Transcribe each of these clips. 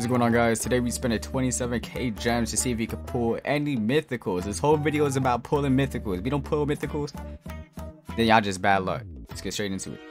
What's going on guys? Today we spent a 27k gems to see if we could pull any mythicals. This whole video is about pulling mythicals. If we don't pull mythicals, then y'all just bad luck. Let's get straight into it.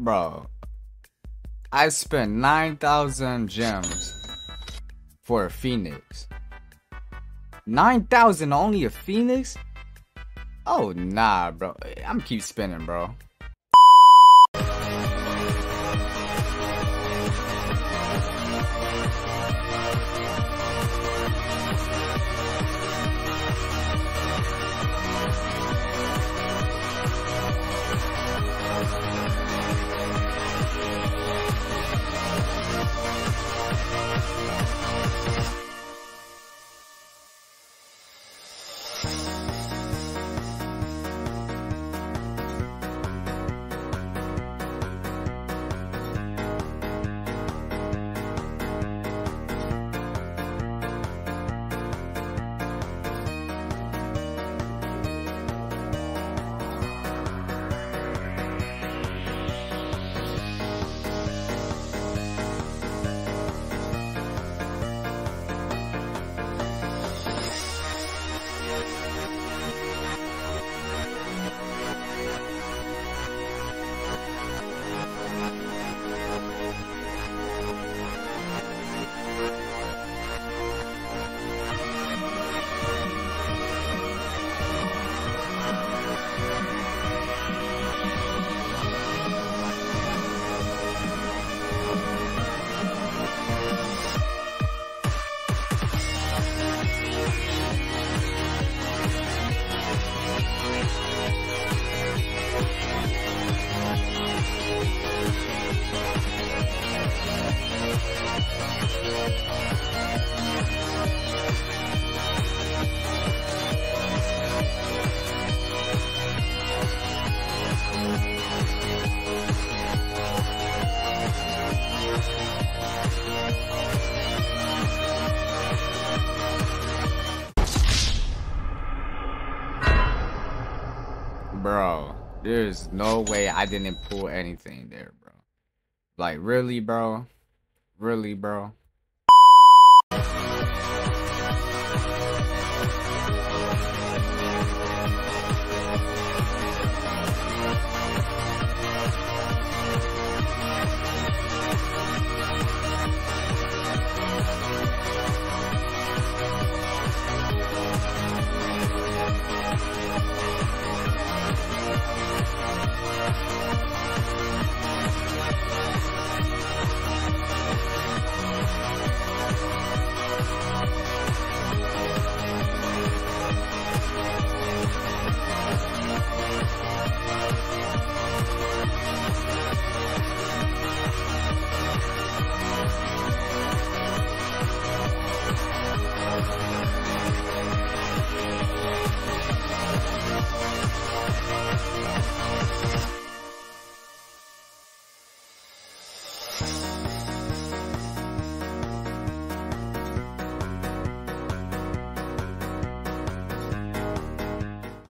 Bro, I spent 9,000 gems for a phoenix. 9,000 only a phoenix? Oh, nah, bro. I'm keep spinning, bro. Bro, there's no way I didn't pull anything there, bro. Like, really, bro? Really, bro?